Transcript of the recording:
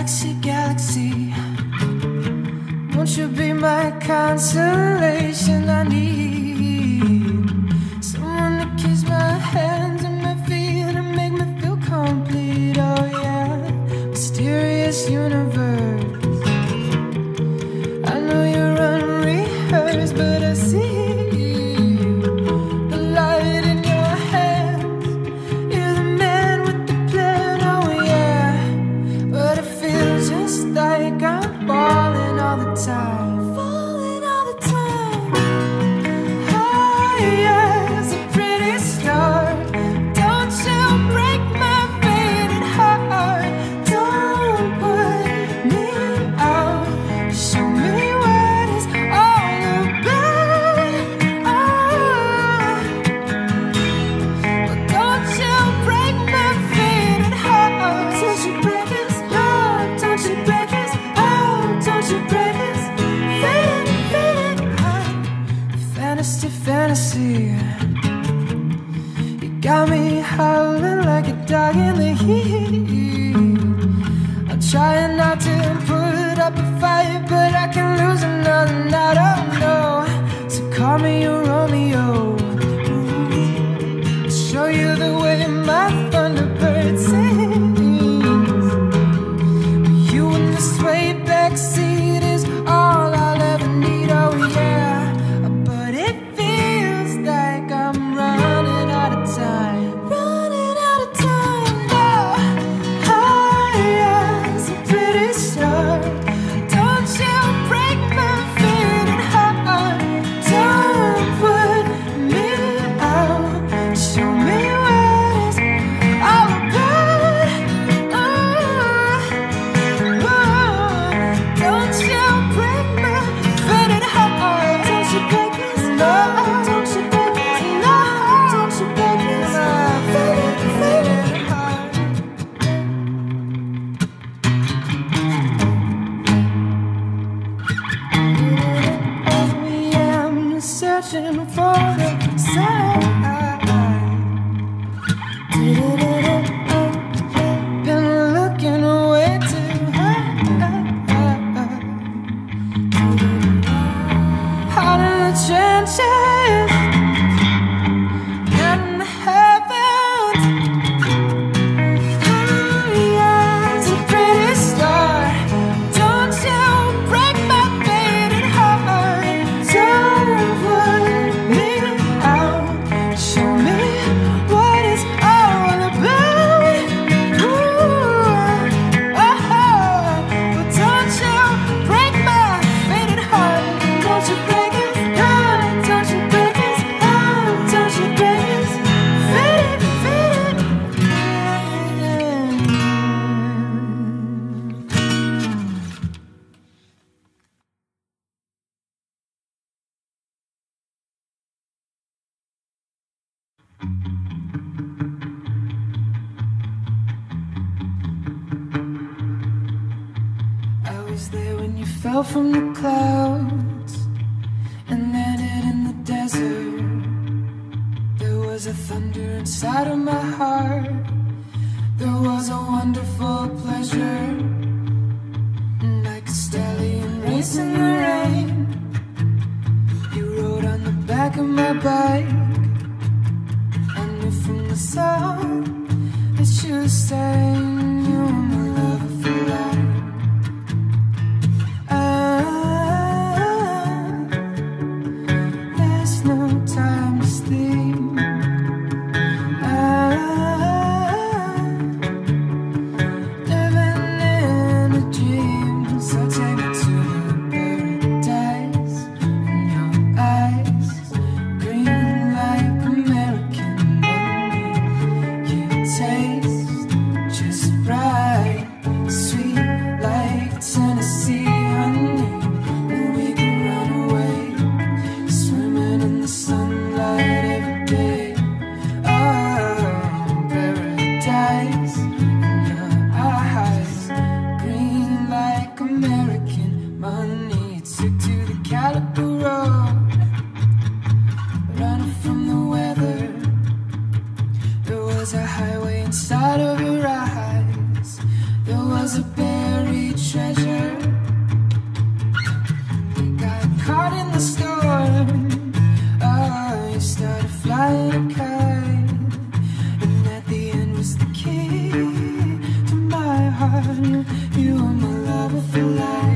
galaxy, galaxy. Won't you be my consolation I need? fantasy, fantasy. You got me howling like a dog in the heat. I'm trying not to put up a fight, but I can lose another night. Oh no. you fell from the clouds and landed in the desert. There was a thunder inside of my heart. There was a wonderful pleasure. Like a stallion racing the rain, you rode on the back of my bike. I knew from the sound that you were. was a buried treasure. Got caught in the storm. Oh, you started flying a kite. And at the end was the key to my heart. You, were my lover for life.